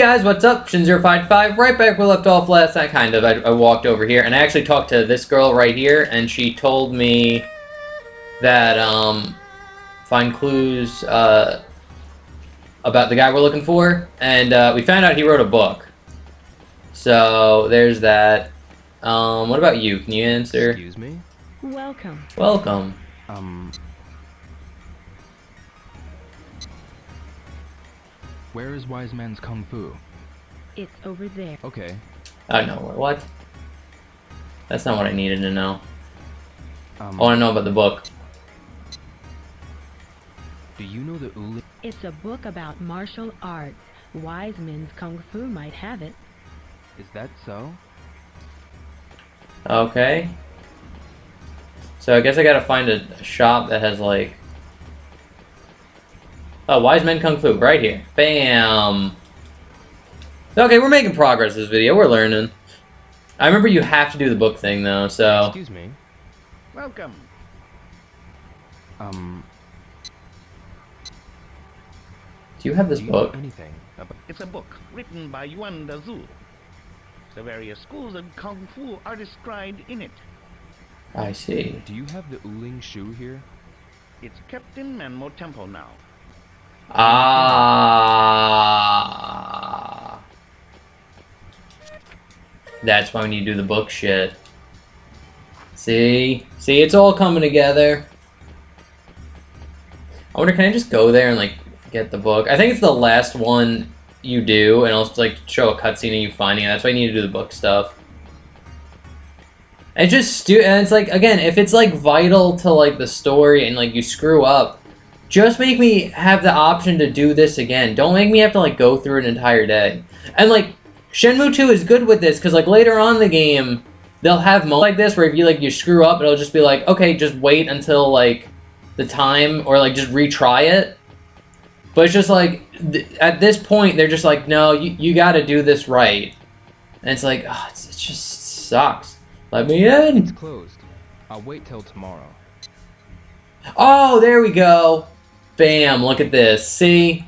Hey guys, what's up? Shin055, right back where we left off last night, kind of. I, I walked over here, and I actually talked to this girl right here, and she told me that, um, find clues, uh, about the guy we're looking for, and, uh, we found out he wrote a book. So, there's that. Um, what about you? Can you answer? Excuse me? Welcome. Welcome. Um... Where is Wise Man's Kung Fu? It's over there. Okay. I know. What? That's not what I needed to know. Um, I want to know about the book. do you know the Uli? It's a book about martial arts. Wise men's kung fu might have it. Is that so? Okay. So I guess I gotta find a, a shop that has like... Oh, Wise Men Kung Fu, right here. Bam! Okay, we're making progress this video, we're learning. I remember you have to do the book thing though, so... Excuse me? Welcome. Um, Do you have this you book? anything about... It's a book written by Yuan Dazu. The various schools of Kung Fu are described in it. I see. Do you have the Uling shoe here? It's kept in Manmo Temple now. Ah. That's why we need to do the book shit. See? See, it's all coming together. I wonder, can I just go there and, like, get the book? I think it's the last one you do, and I'll, like, show a cutscene of you finding it. That's why you need to do the book stuff. It's just stu- and it's like, again, if it's, like, vital to, like, the story and, like, you screw up, just make me have the option to do this again. Don't make me have to, like, go through an entire day. And, like, Shenmue 2 is good with this, because, like, later on in the game, they'll have moments like this where if you, like, you screw up, it'll just be like, okay, just wait until, like, the time, or, like, just retry it. But it's just like, th- at this point, they're just like, no, you, you gotta do this right. And it's like, oh, it's, it just sucks. Let me in! It's closed. I'll wait till tomorrow. Oh, there we go. Bam, look at this. See?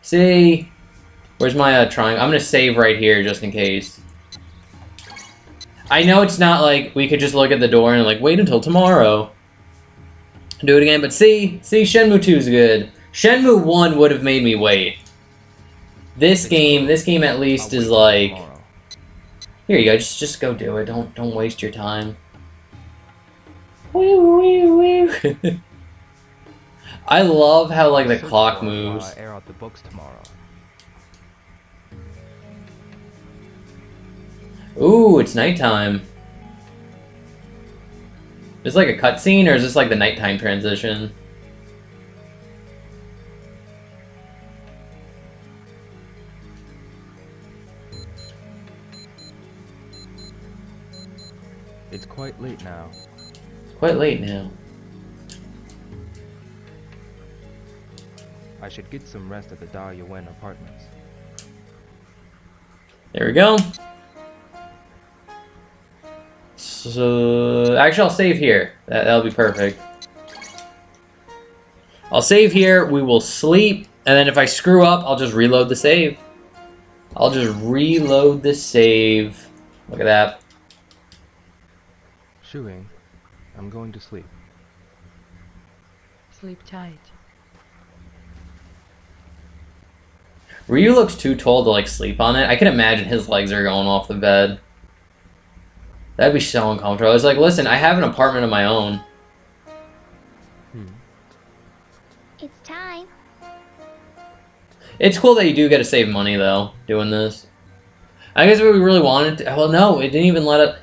See? Where's my uh, triangle? I'm gonna save right here just in case. I know it's not like we could just look at the door and like wait until tomorrow. Do it again, but see? See, Shenmue 2 is good. Shenmue 1 would have made me wait. This game, this game at least is like here you go, just just go do it. Don't don't waste your time. Woo, woo, woo. I love how like the clock while uh, moves. Air out the books tomorrow. Ooh, it's nighttime. Is this like a cutscene or is this like the nighttime transition? It's quite late now. It's quite late now. I should get some rest at the Da Yuan apartments. There we go. So actually, I'll save here. That that'll be perfect. I'll save here. We will sleep, and then if I screw up, I'll just reload the save. I'll just reload the save. Look at that. Shuing, I'm going to sleep. Sleep tight. Ryu looks too tall to like sleep on it. I can imagine his legs are going off the bed. That'd be so uncomfortable. I was like, listen, I have an apartment of my own. Hmm. It's time. It's cool that you do get to save money though, doing this. I guess what we really wanted to, well no, it didn't even let it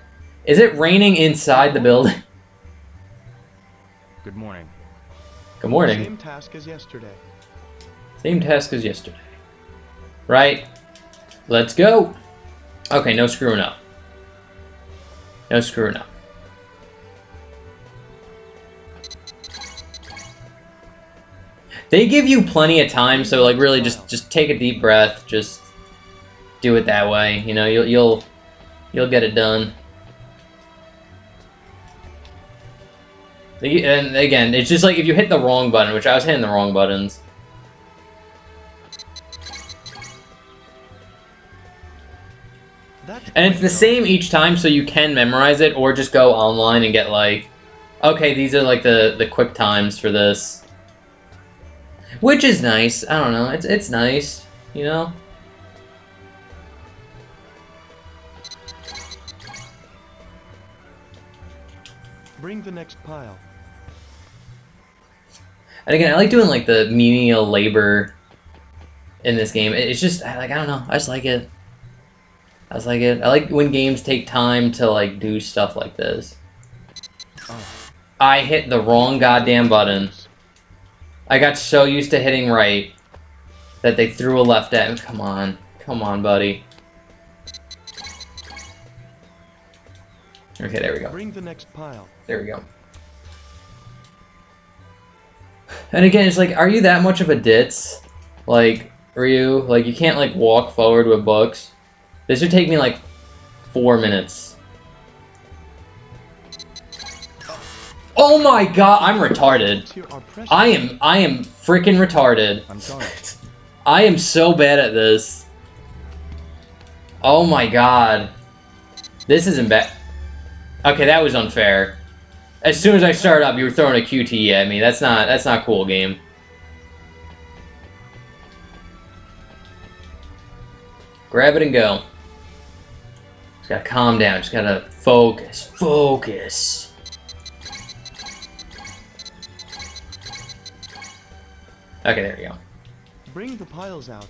Is it raining inside the building? Good morning. Good morning. Same task as yesterday. Same task as yesterday. Right? Let's go. Okay, no screwing up. No screwing up. They give you plenty of time, so like really just just take a deep breath, just do it that way. You know, you'll you'll you'll get it done. And again, it's just like if you hit the wrong button, which I was hitting the wrong buttons. And it's the same each time, so you can memorize it, or just go online and get like, okay, these are like the the quick times for this, which is nice. I don't know, it's it's nice, you know. Bring the next pile. And again, I like doing like the menial labor in this game. It's just like I don't know, I just like it. I like it. I like when games take time to like do stuff like this. Oh, I hit the wrong goddamn button. I got so used to hitting right that they threw a left at me. Come on. Come on, buddy. Okay, there we go. Bring the next pile. There we go. And again, it's like, are you that much of a ditz? Like, Ryu? Like, you can't, like, walk forward with books? This would take me, like, four minutes. Oh my god, I'm retarded. Here are precious. I am, I am freaking retarded. I'm sorry. I am so bad at this. Oh my god. This isn't bad. Okay, that was unfair. As soon as I started up, you were throwing a QTE at me. That's not that's not cool, game. Grab it and go. Just gotta calm down. Just gotta focus. Focus. Okay, there we go. Bring the piles out.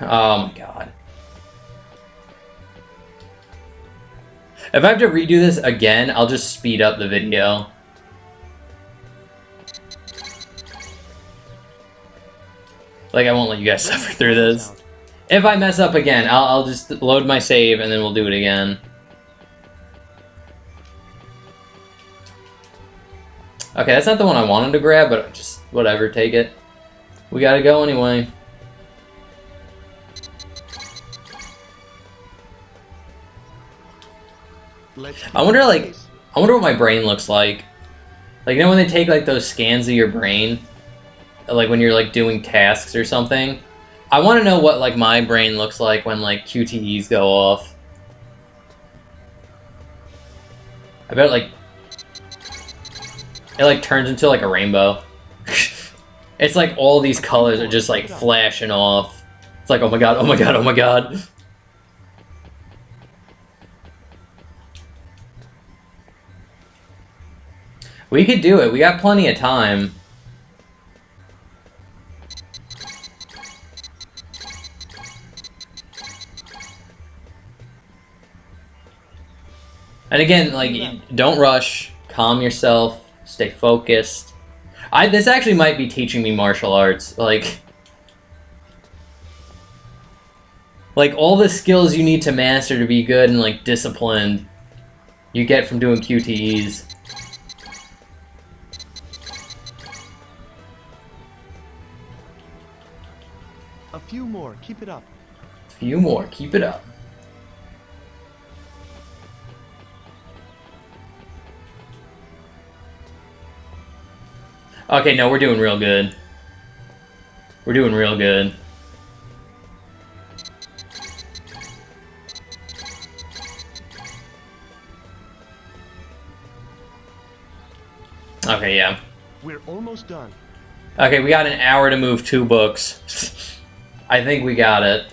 Oh my god. If I have to redo this again, I'll just speed up the video. Like, I won't let you guys suffer through this. If I mess up again, I'll, I'll just load my save and then we'll do it again. Okay, that's not the one I wanted to grab, but just whatever, take it. We gotta go anyway. I wonder, like- I wonder what my brain looks like. Like, you know when they take, like, those scans of your brain? Like, when you're, like, doing tasks or something? I want to know what, like, my brain looks like when, like, QTEs go off. I bet, like... It, like, turns into, like, a rainbow. it's like all these colors are just, like, flashing off. It's like, oh my god, oh my god, oh my god. We could do it. We got plenty of time. And again, like, y- don't rush. Calm yourself. Stay focused. I this actually might be teaching me martial arts. Like, like all the skills you need to master to be good and like disciplined, you get from doing QTEs. A few more. Keep it up. A Few more. Keep it up. Okay, no, we're doing real good. We're doing real good. Okay, yeah. We're almost done. Okay, we got an hour to move two books. I think we got it.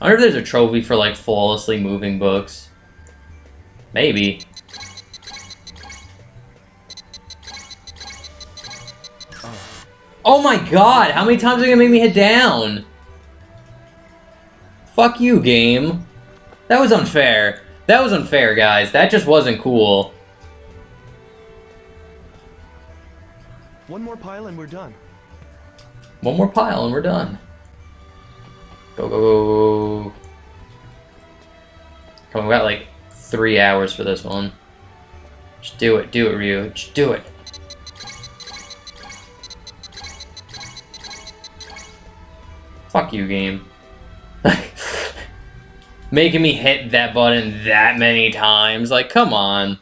I wonder if there's a trophy for like flawlessly moving books. Maybe. Oh my god, how many times are you gonna make me hit down? Fuck you, game. That was unfair. That was unfair, guys. That just wasn't cool. One more pile and we're done. One more pile and we're done. Go, go, go, go. Come on, we got like three hours for this one. Just do it, do it, Ryu. Just do it. Fuck you, game. Making me hit that button that many times. Like, come on.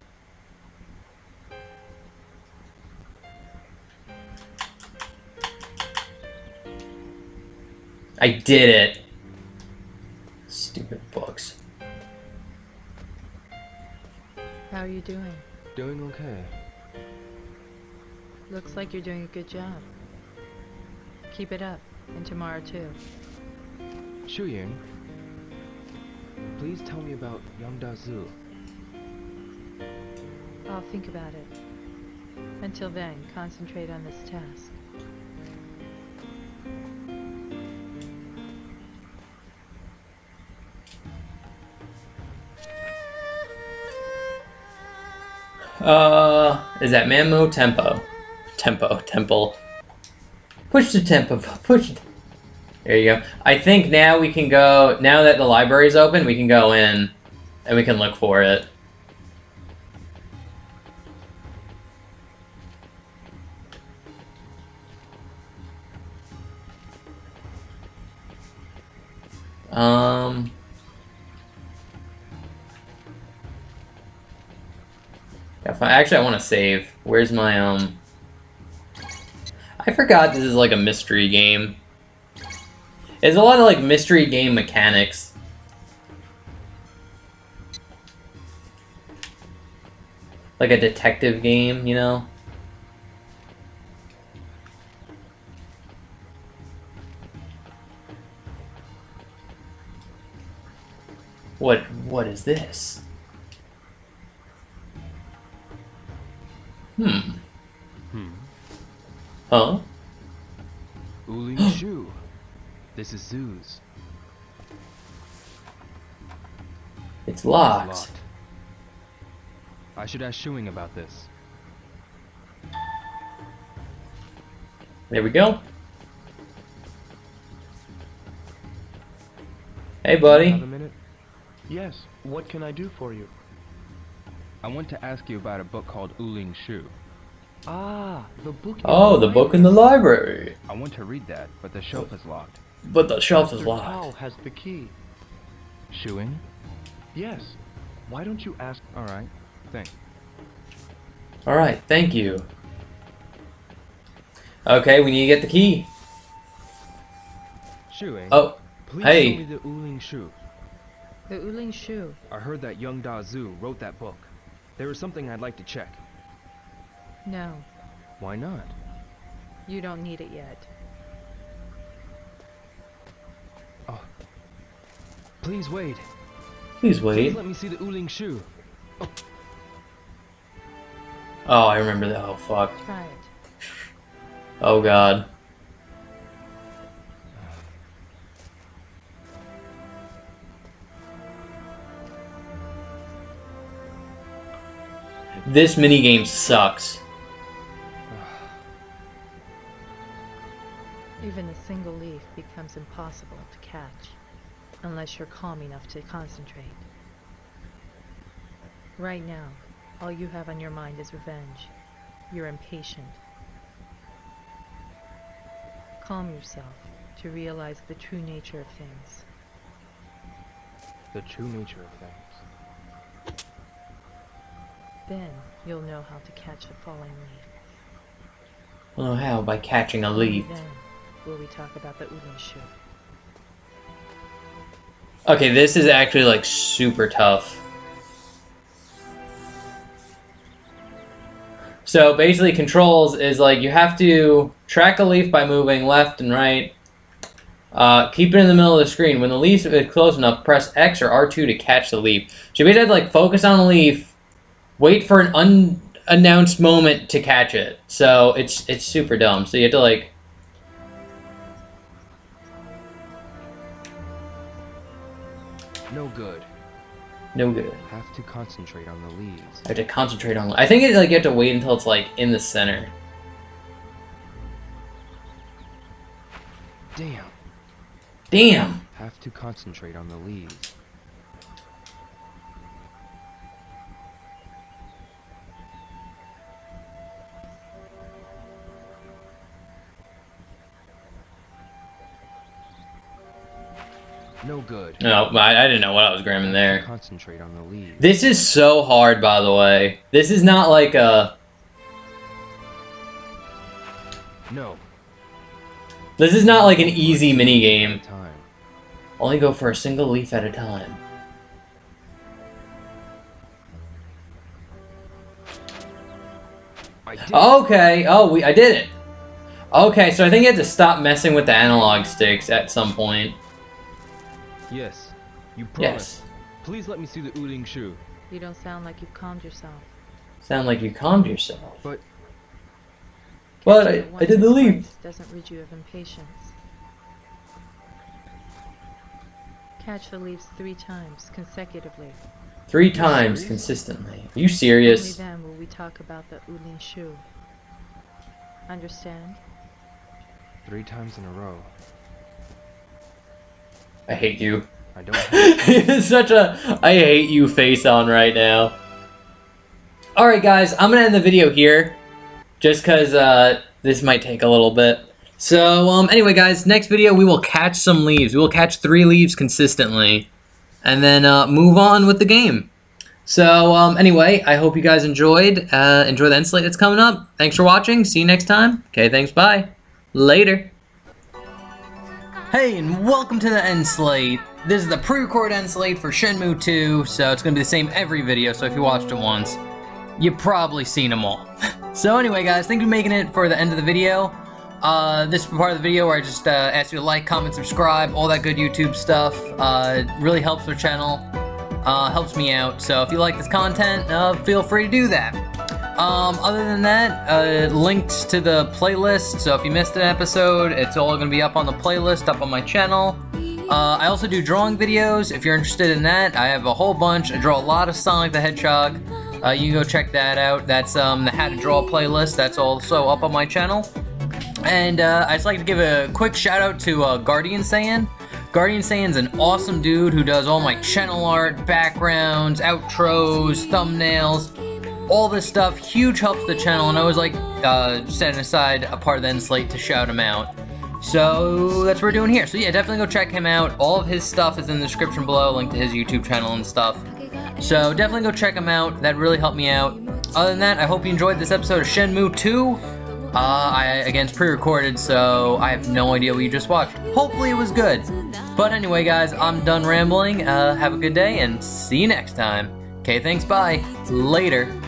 I did it. Stupid books. How are you doing? Doing okay. Looks like you're doing a good job. Keep it up and tomorrow too. Shu Ying, please tell me about Yang Da Zu. I'll think about it. Until then, concentrate on this task. Uh, is that Mammo Tempo? Tempo, Temple. Push the tempo, push it. There you go. I think now we can go, now that the library's open, we can go in and we can look for it. Um... Actually, I want to save. Where's my, um... I forgot this is like a mystery game. It's a lot of like mystery game mechanics. Like a detective game, you know? What what is this? Hmm. Hmm. Huh? Uling Shu. This is Zoo's. It's It's locked. I should ask Shuing about this. There we go. Hey, buddy. A minute? Yes, what can I do for you? I want to ask you about a book called Uling Shu. Ah, the book. in Oh, the book in the library. I want to read that, but the shelf is locked. But the shelf is locked. Tao has the key. Shuing? Yes. Why don't you ask? Alright, thanks. Alright, thank you. Okay, we need to get the key. Shuing, Oh, please hey. show me the Uling Shu. The Uling Shu. I heard that Young Da Zhu wrote that book. There is something I'd like to check. No, Why not? you don't need it yet. Oh. Please wait. please Please wait. let me see the Uling Shu. Oh, oh I remember that. Oh, fuck. Try it. Oh, God. This minigame sucks. Even a single leaf becomes impossible to catch unless you're calm enough to concentrate. Right now, all you have on your mind is revenge. You're impatient. Calm yourself to realize the true nature of things. The true nature of things. Then you'll know how to catch a falling leaf. I don't know how, by catching a leaf. Then will we talk about the Ulinshu. Okay, this is actually like super tough. So basically, controls is like you have to track a leaf by moving left and right. Uh, keep it in the middle of the screen. When the leaf is close enough, press X or R2 to catch the leaf. So you basically have to like focus on the leaf, wait for an unannounced moment to catch it. So it's it's super dumb. So you have to like No good. no good. Have to concentrate on the leaves. I have to concentrate on. I think like you have to wait until it's like in the center. Damn. Damn. Have to concentrate on the leaves. No good. No, I, I didn't know what I was gramming there. Concentrate on the leaves. This is so hard, by the way. This is not like a. No. This is not like an easy mini game. Only go for a single leaf at a time. Okay. Oh, we I did it. Okay, so I think you have to stop messing with the analog sticks at some point. Yes. You promise. Yes. Please let me see the Uling Shu. You don't sound like you've calmed yourself. Sound like you calmed yourself. But But I, I did the or leaf. twice Doesn't rid you of impatience. Catch the leaves three times consecutively. Three times serious? consistently. Are you serious? Only then will we talk about the Ulin Shu. Understand? three times in a row. I hate you. I don't it's such a I hate you face on right now. Alright guys, I'm gonna end the video here. Just cause uh this might take a little bit. So um anyway guys, next video we will catch some leaves. We will catch three leaves consistently. And then uh move on with the game. So um anyway, I hope you guys enjoyed. Uh enjoy the end slate that's coming up. Thanks for watching. See you next time. Okay, thanks, bye. Later. Hey, and welcome to the end slate. This is the pre-record end slate for Shenmue 2, so it's gonna be the same every video, so if you watched it once, you've probably seen them all. so anyway, guys, thank you for making it for the end of the video. Uh, this part of the video where I just uh, ask you to like, comment, subscribe, all that good YouTube stuff. Uh, it really helps the channel, uh, helps me out, so if you like this content, uh, feel free to do that. Um, other than that, uh, links to the playlist. So if you missed an episode, it's all gonna be up on the playlist, up on my channel. Uh, I also do drawing videos. If you're interested in that, I have a whole bunch. I draw a lot of Sonic the Hedgehog. Uh, you can go check that out. That's um, the How to Draw playlist. That's also up on my channel. And uh, I'd just like to give a quick shout out to uh, Guardian Saiyan. Guardian Saiyan's an awesome dude who does all my channel art, backgrounds, outros, thumbnails, all this stuff. Huge help to the channel, and I was like uh, setting aside a part of the end slate to shout him out. So that's what we're doing here. So yeah, definitely go check him out. All of his stuff is in the description below, link to his YouTube channel and stuff. So definitely go check him out. That really helped me out. Other than that, I hope you enjoyed this episode of Shenmue 2. Uh, I, again, it's pre-recorded, so I have no idea what you just watched. Hopefully it was good. But anyway, guys, I'm done rambling. Uh, have a good day, and see you next time. Okay, thanks, bye. Later.